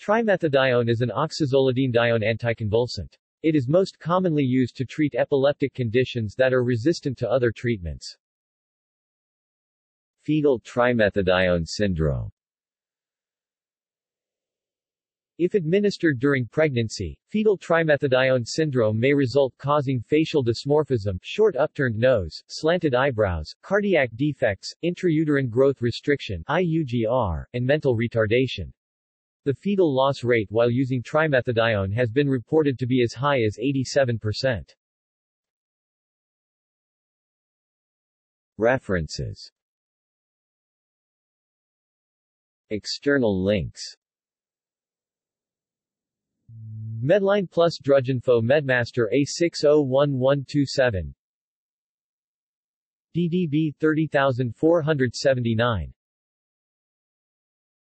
Trimethadione is an oxazolidine-dione anticonvulsant. It is most commonly used to treat epileptic conditions that are resistant to other treatments. Fetal trimethadione syndrome If administered during pregnancy, fetal trimethadione syndrome may result causing facial dysmorphism, short upturned nose, slanted eyebrows, cardiac defects, intrauterine growth restriction IUGR, and mental retardation. The fetal loss rate while using trimethadione has been reported to be as high as 87%. References. External links. Medline Plus DrugInfo Medmaster A601127 DDB 30479